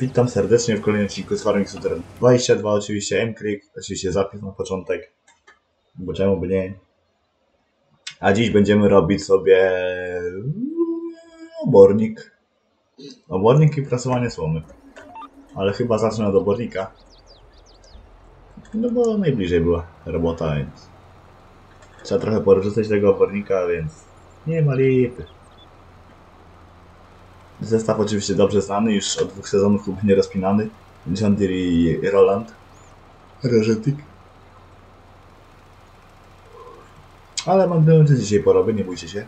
Witam serdecznie w kolejnym odcinku z Farming Sutter 22, oczywiście M-Click, oczywiście zapis na początek, bo czemu by nie. A dziś będziemy robić sobie obornik. Obornik i prasowanie słomy. Ale chyba zacznę od obornika. No bo najbliżej była robota, więc trzeba trochę porzucać tego obornika, więc nie ma lipy. Zestaw oczywiście dobrze znany, już od dwóch sezonów chyba nie rozpinany. John Deere i Roland. Rożetik. Ale McDonald's dzisiaj porobię, nie bójcie się.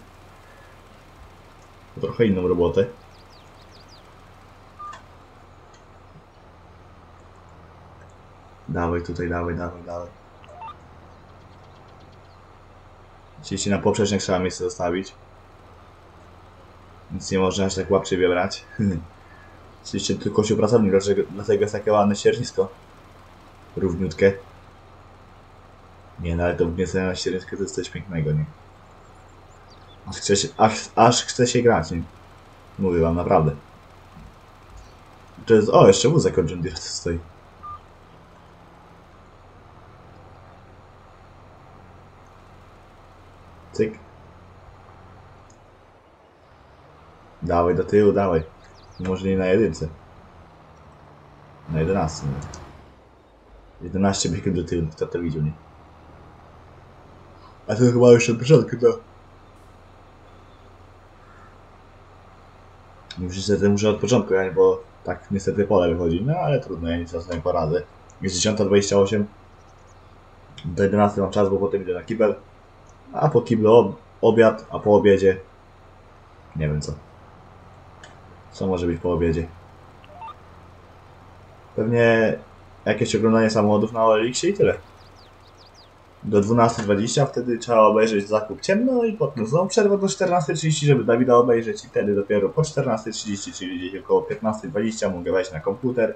Trochę inną robotę. Dawaj tutaj, dawaj, dawaj, dawaj. Oczywiście na poprzecznych trzeba miejsce zostawić. Nic nie można aż tak łapczywie brać. Oczywiście tylko się pracownik, dlatego, dlatego jest takie ładne ściernisko. Równiutkie. Nie, no ale to wgniecenie na ściernisko to jest coś pięknego, nie? Aż chce się, aż, aż chce się grać, nie? Mówię wam, naprawdę. To jest, o, jeszcze wózek od John Deere stoi. Cyk. Dawaj do tyłu, dawaj. Może nie na jedynce. Na 11. Nie? 11 biegiem do tyłu, kto to widział, nie? A to chyba już od początku, to. Musisz sobie muszę od początku, ja, bo tak niestety pole wychodzi. No ale trudno, ja nic sobie nie poradzę. Jest 10.28. Do 11 mam czas, bo potem idę na kibel. A po kiblu ob obiad, a po obiedzie nie wiem co. Co może być po obiedzie? Pewnie jakieś oglądanie samochodów na OLX i tyle. Do 12.20 wtedy trzeba obejrzeć zakup ciemno i potem znowu przerwę do 14.30, żeby Dawida obejrzeć i wtedy dopiero po 14.30, czyli gdzieś około 15.20 mogę wejść na komputer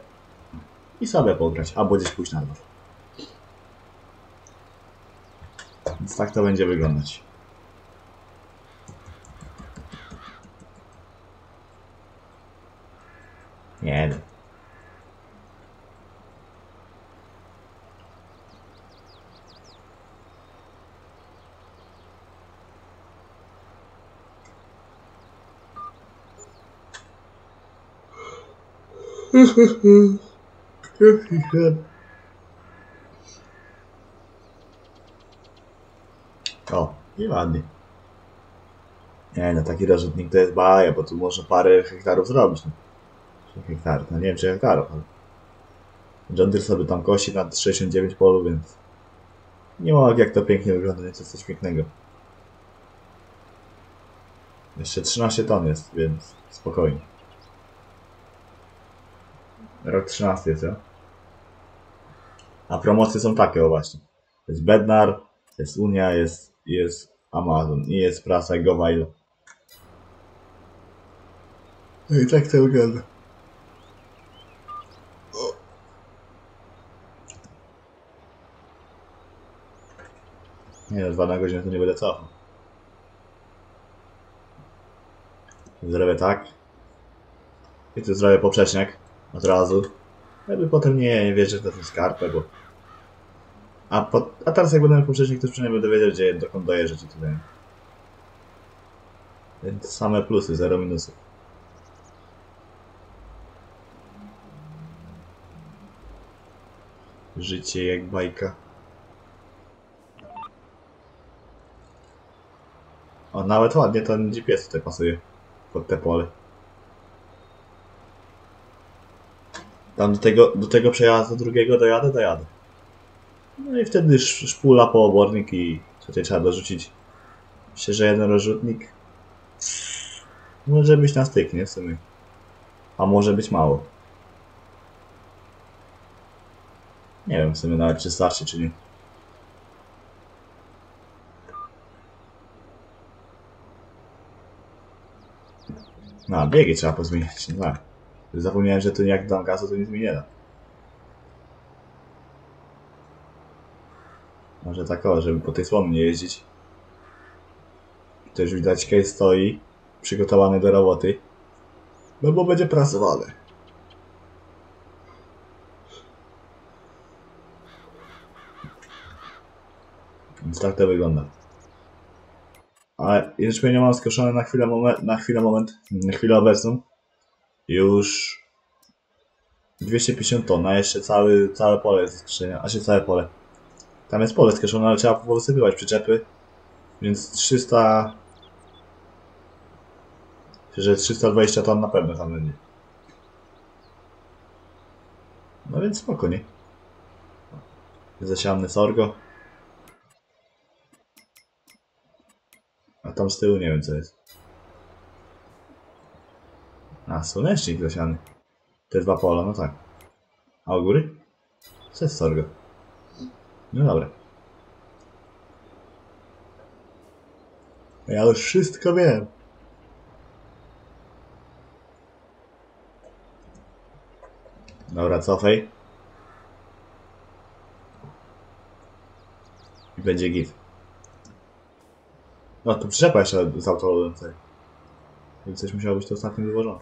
i sobie pograć, albo gdzieś pójść na dwór. Więc tak to będzie wyglądać. Nie wiem. O, i ładnie. Nie no, taki rozrzutnik to jest baja, bo tu można parę hektarów zrobić. No. Czy hektarów, no nie wiem czy hektarów, ale... John Deere sobie tam kosi na 69 polu, więc... Nie ma jak to pięknie wygląda, nie coś pięknego. Jeszcze 13 ton jest, więc spokojnie. Rok 13 jest, ja? A promocje są takie, o właśnie. Jest Bednar, jest Unia, jest, jest Amazon i jest prasa Gowile. No i tak to wygląda. Nie dwa na godzinę to nie będę cofał. Zrobię tak. I tu zrobię poprzeczniak od razu. Jakby potem nie, nie wierzę w tę skarpę, bo... A, po, a teraz jak będę poprzecznik, to przynajmniej będę wiedział, gdzie, dokąd dojeżdżać i tutaj. Więc same plusy, zero minusów. Życie jak bajka. O, nawet ładnie ten GPS tutaj pasuje. Pod te pole. Tam do tego, do tego przejazdu drugiego dojadę, dojadę. No i wtedy sz- szpula po obornik i tutaj trzeba dorzucić. Myślę, że jeden rozrzutnik może być na styk, nie? W sumie. A może być mało. Nie wiem w sumie nawet czy starczy, czy nie. No, biegi trzeba pozmieniać, no tak. Zapomniałem, że tu jak dam gazu, to nic mi nie da. Może tak o, żeby po tej słomie jeździć. Też widać, Kej stoi przygotowany do roboty. No bo będzie pracowany. Więc tak to wygląda. Ale jęczmienia mam skoszone na chwilę, moment, na chwilę, moment, na chwilę obecną. Już 250 ton, a jeszcze cały, całe pole jest do skoszenia, a się całe pole. Tam jest pole skoszone, ale trzeba powysypywać przyczepy. Więc 300... Myślę, że 320 ton na pewno tam będzie. No więc spoko, nie? Zasiane sorgo. Tam z tyłu nie wiem co jest. A, słonecznik zasiany. Te dwa pola, no tak. A u góry? Co jest sorgo? No dobra. Ja już wszystko wiem. Dobra, cofaj. I będzie git. No, tu przyczepa jeszcze z autolodem tutaj. Więc coś musiało być to ostatnio wyłożone.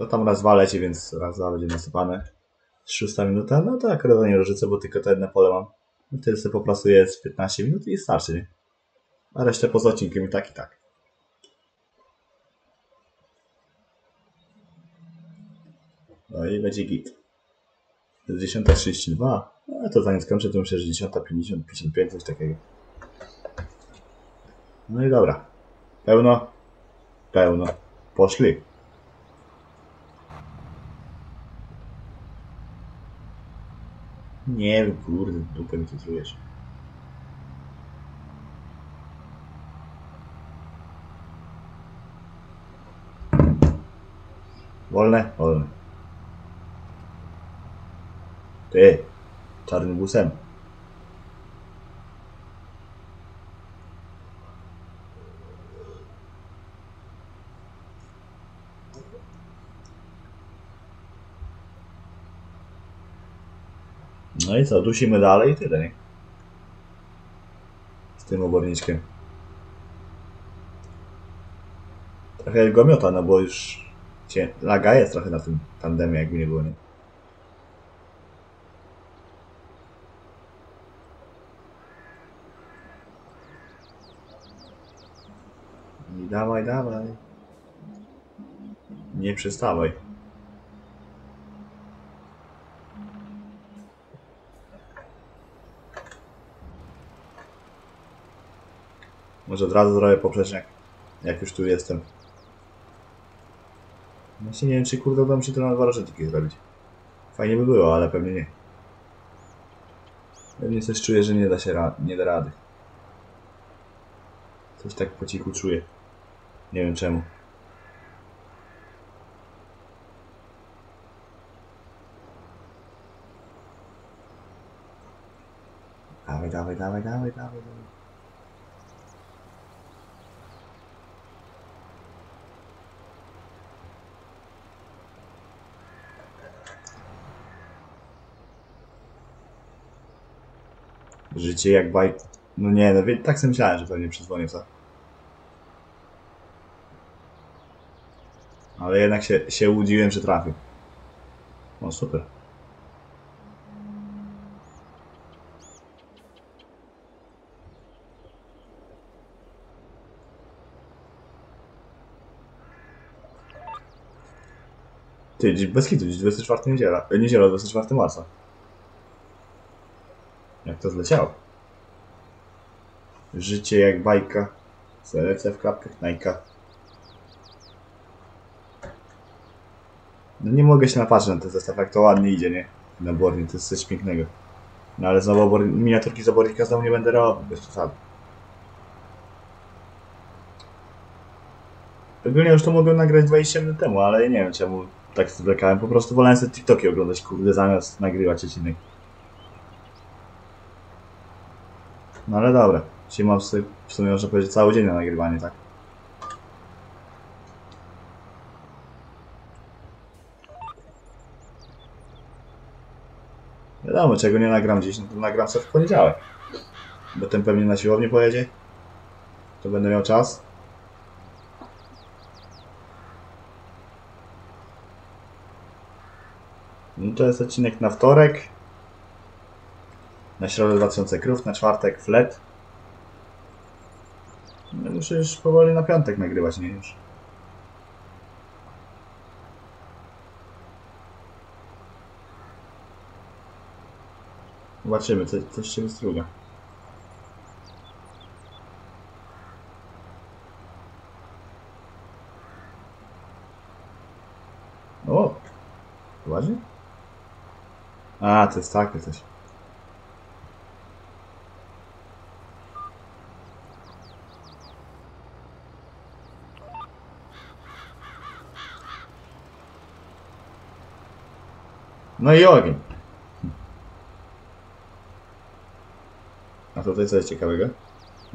No tam raz dwa leci, więc raz dwa będzie nasypane. Szósta minuta, no to akurat nie różnicę, bo tylko to jedno pole mam. No tyle sobie poplasuję z 15 minut i starczy, nie? A resztę poza odcinkiem i tak i tak. No i będzie git. To jest 10.32. No to zanim skończę, to myślę, że 10.50, 55, coś takiego. No i dobra. Pełno. Pełno. Poszli. Nie wiem, kurde, dupę mi tu. Wolne? Wolne. Ty, czarnym busem. No i co, dusimy dalej i tyle, nie? Z tym oborniczkiem. Trochę go miota, no bo już cię, laga jest trochę na tym tandemie, jakby nie było, nie? I dawaj, dawaj. Nie przestawaj. Może od razu zrobię poprzeczniak, jak już tu jestem. Właśnie nie wiem, czy kurde uda mi się to na dwa rożetki zrobić. Fajnie by było, ale pewnie nie. Pewnie coś czuję, że nie da się nie da rady. Coś tak po cichu czuję. Nie wiem czemu. Dawaj, dawaj, dawaj, dawaj, dawaj. dawaj. Życie jak baj... No nie, no tak sobie myślałem, że pewnie przydzwonię, co? Ale jednak się, się łudziłem, że trafił. No super. Ty, dziś bez hitu, dziś 24 niedziela. e, Niedziela, 24 marca. To zleciało? Życie jak bajka. Selekcja w klapkach Nike. No nie mogę się napatrzeć na ten zestaw, jak to ładnie idzie, nie? Na bornie, to jest coś pięknego. No ale znowu miniaturki z obornika znowu nie będę robił, bez przesady. Ogólnie już to mogłem nagrać 20 minut temu, ale nie wiem czemu tak zwlekałem. Po prostu wolałem sobie TikToki oglądać, kurde, zamiast nagrywać odcinek. No ale dobra. Sobie, w sumie można powiedzieć, cały dzień na nagrywanie, tak? Wiadomo, czego nie nagram dziś, no to nagram sobie w poniedziałek. Bo ten pewnie na siłownię pojedzie. To będę miał czas. No to jest odcinek na wtorek. Na środę 2000 krów, na czwartek flet. No muszę już powoli na piątek nagrywać, nie już. Zobaczymy, co, coś się wystruga. O! Poważnie? A, to jest takie coś. I ogień. A tutaj co jest ciekawego?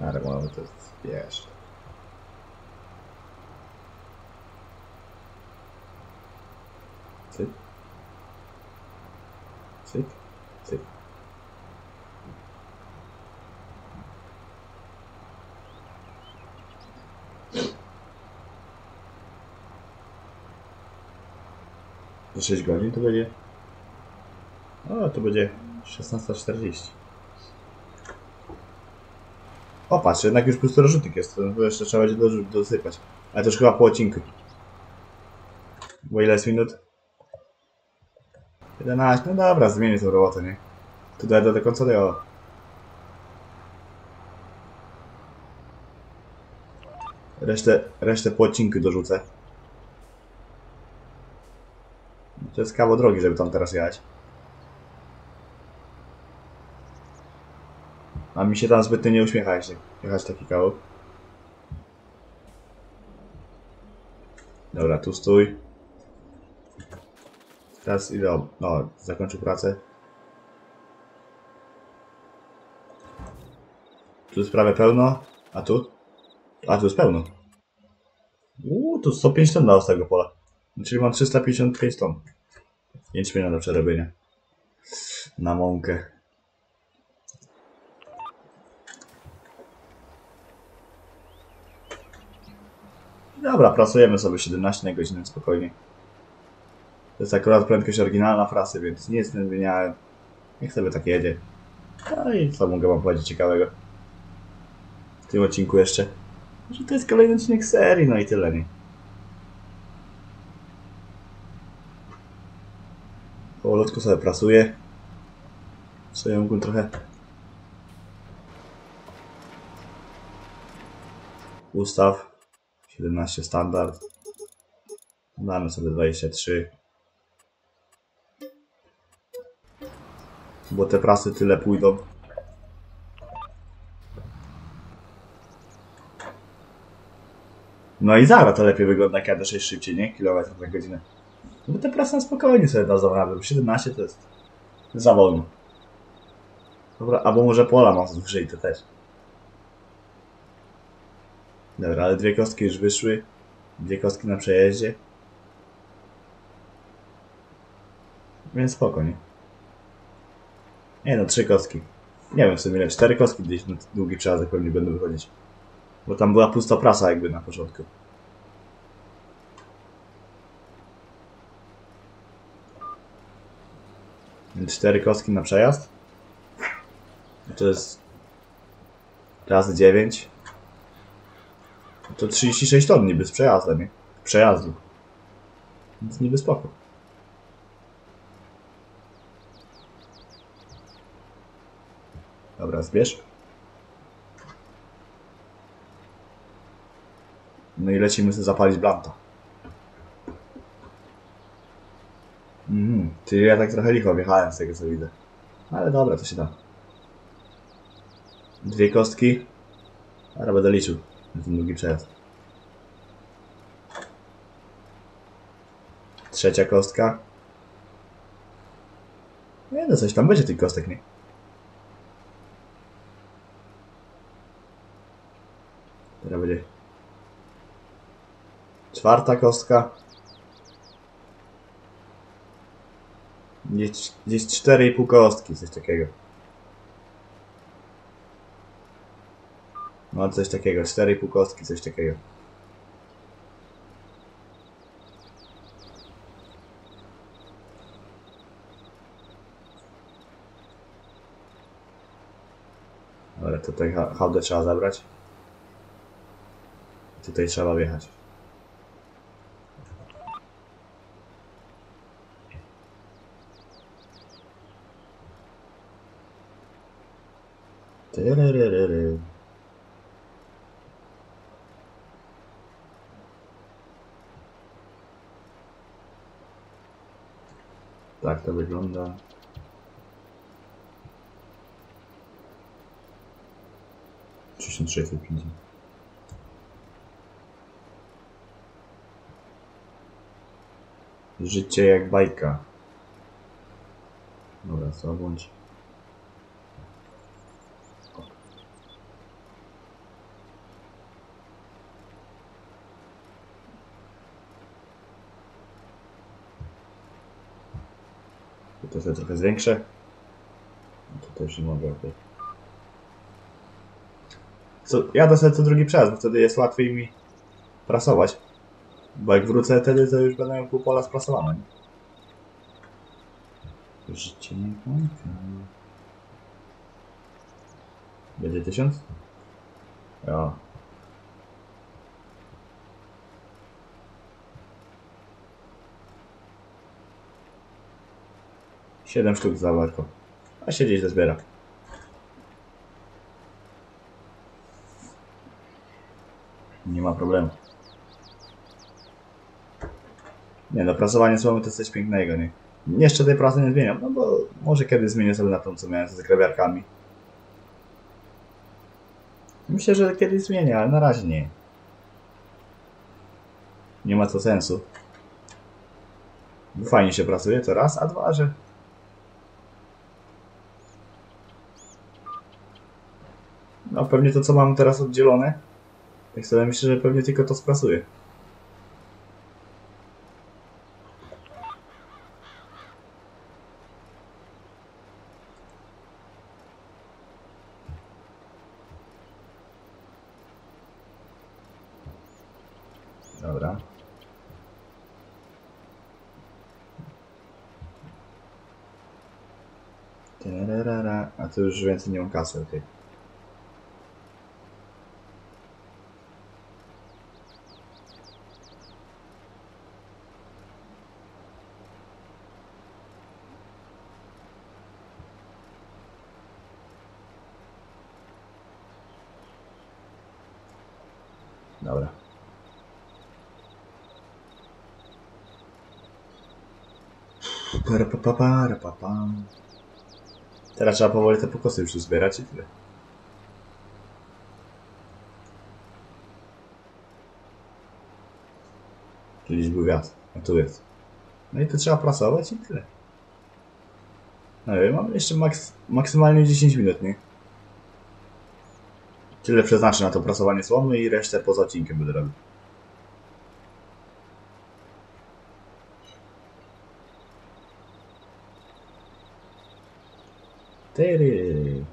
Ale mamy to wiesz. Cyk. Cyk. Cyk. Za 6 godzin to będzie? O, to będzie 16.40. O, patrz, jednak już pusty rozrzutnik jest, to jeszcze trzeba będzie dosypać. Ale to już chyba po odcinku. Bo ile jest minut? 11, no dobra, zmienię tą robotę, nie? Tu daję do końca o. Resztę, resztę po odcinku dorzucę. To jest kawał drogi, żeby tam teraz jechać. A mi się tam zbytnio nie uśmiecha, jeśli jechać taki kawał. Dobra, tu stój. Teraz idę, no, zakończę pracę. Tu jest prawie pełno, a tu? A tu jest pełno. Uuu, tu 105 ton dało z tego pola. Czyli mam 355 ton. Jęczmienia do przerobienia. Na mąkę. Dobra, pracujemy sobie 17 na godzinę spokojnie. To jest akurat prędkość oryginalna frasy, więc nic nie zmieniałem. Niech sobie tak jedzie. No i co mogę wam powiedzieć ciekawego? W tym odcinku jeszcze. Że to jest kolejny odcinek serii, no i tyle, nie? Powolutku sobie prasuję. Sobie mógłbym trochę ustaw 17 standard. Damy sobie 23 bo te prasy tyle pójdą. No i zaraz to lepiej wygląda jak jadę 6 szybciej, nie? Kilometrów na godzinę. Bo te prasy na spokojnie sobie dadzą radę, bo 17 to jest za wolno. Dobra, albo może pola mam wyżej to też Dobra, ale dwie kostki już wyszły. Dwie kostki na przejeździe. Więc spoko, nie? Nie no, trzy kostki. Nie wiem w sumie ile, cztery kostki gdzieś na długi przejazd pewnie będą wychodzić. Bo tam była pusta prasa jakby na początku. Cztery kostki na przejazd. To jest razy dziewięć. To 36 ton niby z przejazdem, nie? Przejazdu. Więc niby spoko. Dobra, zbierz. No i lecimy sobie zapalić blanta. Mhm, czyli ja tak trochę licho wjechałem z tego co widzę. Ale dobra, to się da. Dwie kostki. Ale będę liczył ten drugi przejazd. Trzecia kostka. Nie no, coś tam będzie tych kostek, nie? Teraz będzie czwarta kostka. Gdzieś, gdzieś 4,5 kostki, coś takiego. No coś takiego, 4,5 kostki, coś takiego. Dobra, tutaj ha- hałdę trzeba zabrać. Tutaj trzeba wjechać. 1650. Życie jak bajka. Dobra, zabłądź. To sobie trochę zwiększę. To też nie mogę. Okay. Co, jadę sobie co drugi przejazd, bo wtedy jest łatwiej mi prasować. Bo jak wrócę wtedy, to już będę miał pół pola sprasowane. Życie nie kończy. Będzie tysiąc? Ja. Siedem sztuk za warko. A się gdzieś. Nie ma problemu. Nie prasowanie słomy to coś pięknego, nie? Jeszcze tej prasy nie zmieniam, no bo może kiedyś zmienię sobie na tą, co miałem z grabiarkami. Myślę, że kiedyś zmienię, ale na razie nie. Nie ma to sensu. Bo Fajnie się pracuje, to raz, a dwa, że... No pewnie to, co mam teraz oddzielone, tak sobie myślę, że pewnie tylko to sprasuje. Dobra. A tu już więcej nie mam kasy, okej. Dobra. Teraz trzeba powoli te pokosy już zbierać i tyle. Gdzieś był wiatr, a tu jest. No i to trzeba prasować i tyle. No wiem, mam jeszcze maks maksymalnie 10 minut, nie? Tyle przeznaczę na to prasowanie słomy i resztę poza odcinkiem będę robił. Tyry.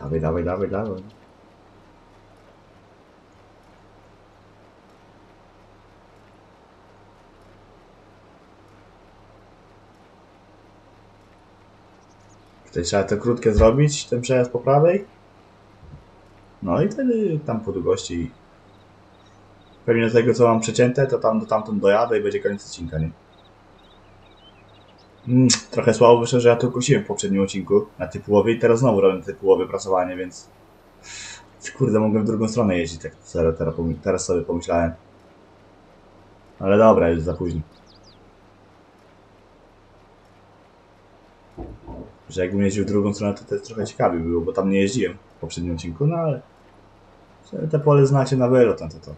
Dawaj, dawaj, dawaj, dawaj. Tutaj trzeba to krótkie zrobić, ten przejazd po prawej. No i wtedy tam po długości. Pewnie do tego co mam przecięte, to tam do tamtąd dojadę i będzie koniec odcinka, nie? Mm, trochę słabo wyszło, że ja to kosiłem w poprzednim odcinku na typołowie i teraz znowu robię typołowe prasowanie, więc kurde, mogłem w drugą stronę jeździć, tak teraz, teraz sobie pomyślałem. Ale dobra, już za późno. Że jakbym jeździł drugą stronę, to też trochę ciekawiej było, bo tam nie jeździłem w poprzednim odcinku, no ale te pole znacie na wylot, no to to.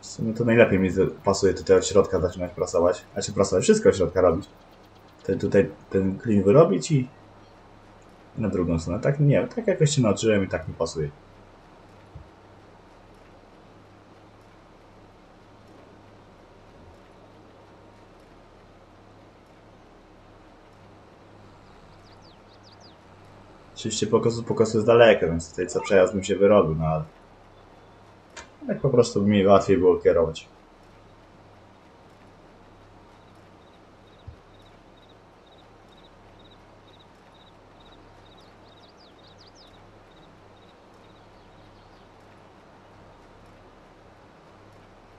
W sumie to najlepiej mi pasuje tutaj od środka zaczynać prasować. Znaczy prasować, wszystko od środka robić. Ten tutaj ten klin wyrobić i na drugą stronę. Tak nie, tak jakoś się nauczyłem i tak mi pasuje. Oczywiście pokosu pokosu jest daleko, więc tutaj co przejazd bym się wyrobił, no ale... Tak po prostu mi łatwiej było kierować.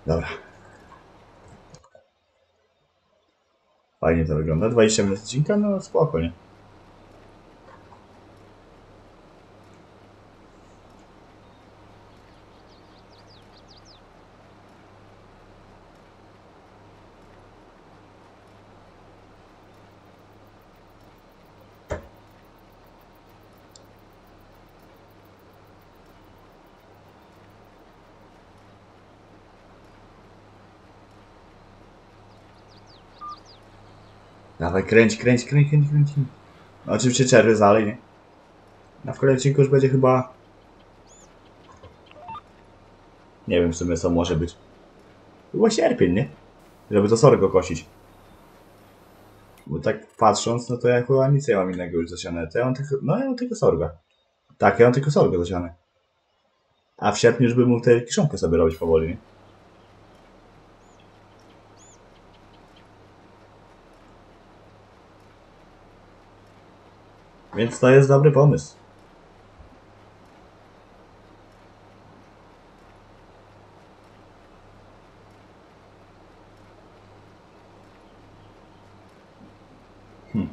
Dobra. Fajnie to wygląda. 20 minut odcinka, no spoko, nie? Dawaj, kręć, kręć, kręć, kręć, kręć. No, oczywiście czerwy dalej, nie? Na w kolejnym odcinku już będzie chyba... Nie wiem w sumie co może być. Chyba sierpień, nie? Żeby to sorgo kosić. Bo tak patrząc, no to ja chyba nic nie mam innego już zasiane. To ja mam tylko... No ja mam tylko sorga. Tak, ja mam tylko sorgo zasiane. A w sierpniu już bym mógł te kiszonkę sobie robić powoli, nie? Więc to jest dobry pomysł. Hmm.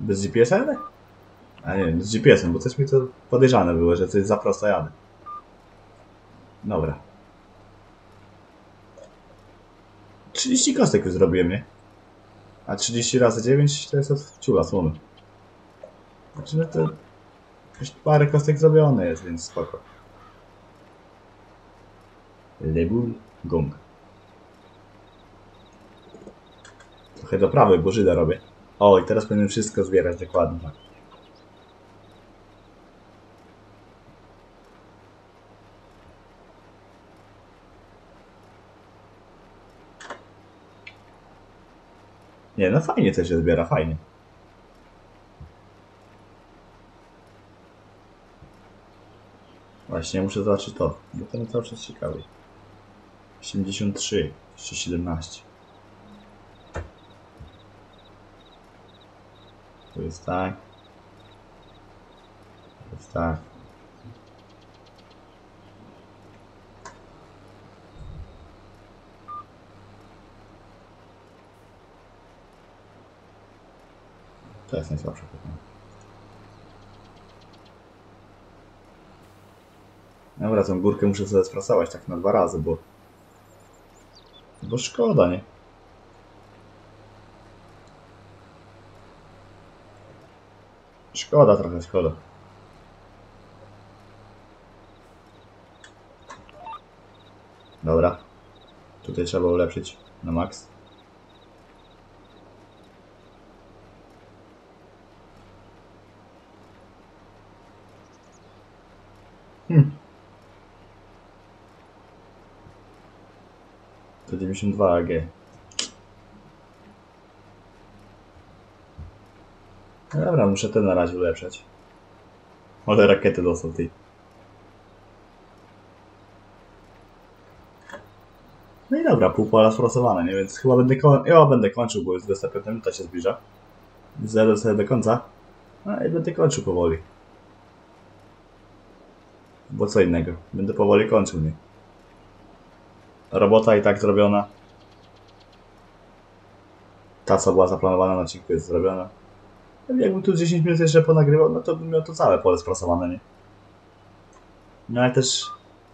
Bez GPS-a? A nie, z GPS-em, bo coś mi to podejrzane było, że coś za prosto jadę. Dobra. 30 kostek już zrobiłem, nie? A 30 razy 9 to jest od ciula słomy. Znaczy, no to parę kostek zrobione jest, więc spoko. Lebul gong. Trochę do prawej, bo Żyda robię. O, i teraz będę wszystko zbierać dokładnie. Nie, no fajnie to się zbiera, fajnie. Właśnie, muszę zobaczyć to, bo mnie cały czas ciekawi. 83, jeszcze 17. To jest tak. To jest tak. To jest najsłabsze pytanie. Dobra, tą górkę muszę sobie sprasować tak na dwa razy, bo... Bo szkoda, nie? Szkoda trochę, szkoda. Dobra. Tutaj trzeba ulepszyć na maks. Hmm. To 92 AG. Dobra, muszę ten na razie ulepszać. Ale rakiety dostał tej. No i dobra, pół pola sprostowane, nie? Więc chyba będę, ko- ja będę kończył, bo już 25 minuta się zbliża. Sobie do końca. No i będę kończył powoli. Bo co innego. Będę powoli kończył, nie? Robota i tak zrobiona. Ta, co była zaplanowana na odcinku jest zrobiona. Jakbym tu 10 minut jeszcze ponagrywał, no to bym miał to całe pole sprasowane, nie? No ale też,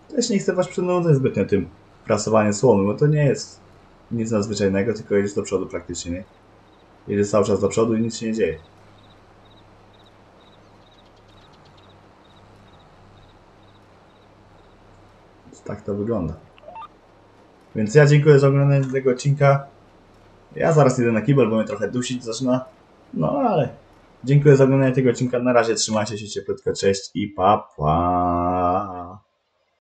też nie chcę was przynudzać zbytnio tym prasowaniem słomy, bo to nie jest nic nadzwyczajnego, tylko jedziesz do przodu praktycznie, nie? Jedziesz cały czas do przodu i nic się nie dzieje. To wygląda. Więc ja dziękuję za oglądanie tego odcinka. Ja zaraz idę na kibel, bo mnie trochę dusić zaczyna. No ale dziękuję za oglądanie tego odcinka. Na razie trzymajcie się cieplutko, cześć i pa pa.